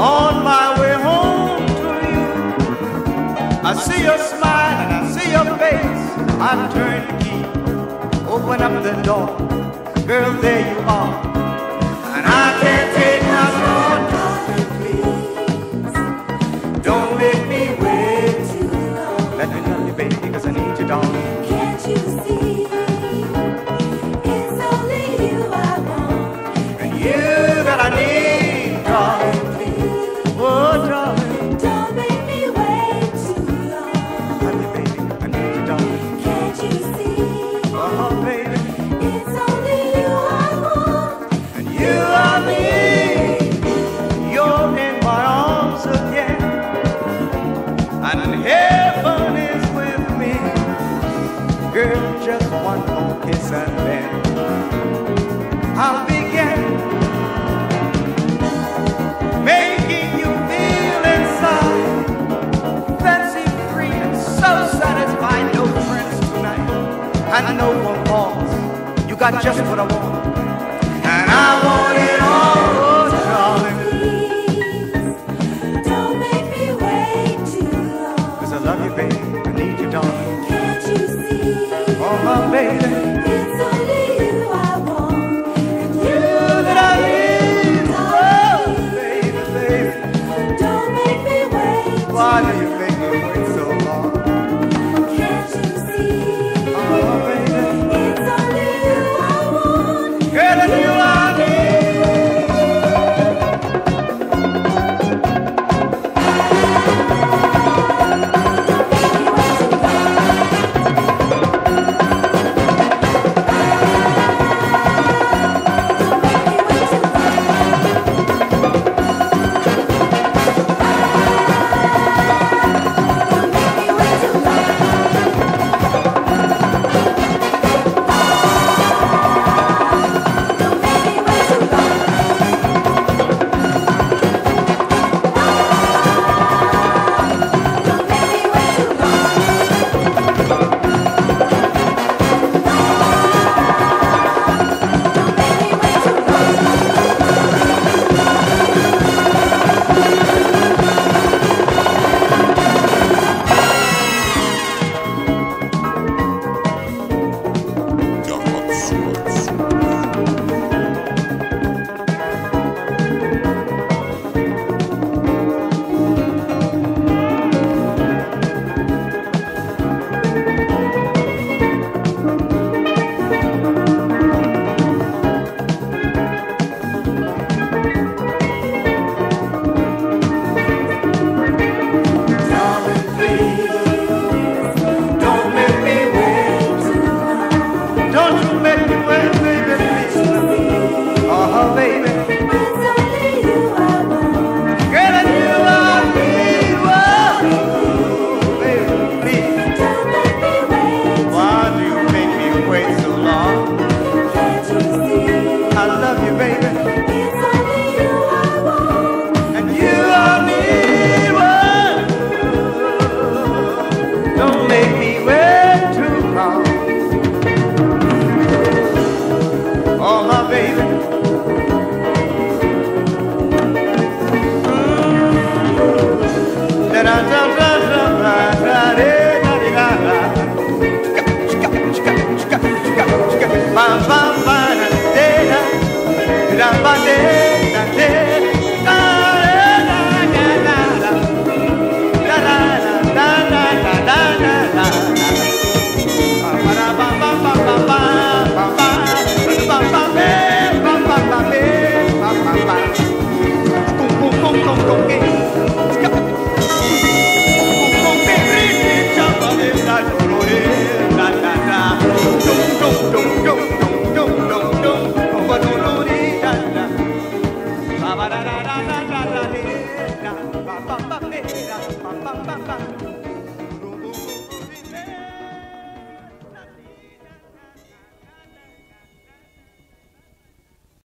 on my way home to you. I see your smile and I see your face. I turn key, open up the door, girl, there you are. and then I'll begin making you feel inside fancy free and so satisfied. No tonight and no calls. You got just what I want, and I want it all. Oh, Please, don't make me wait too I love you, baby. 棒棒棒。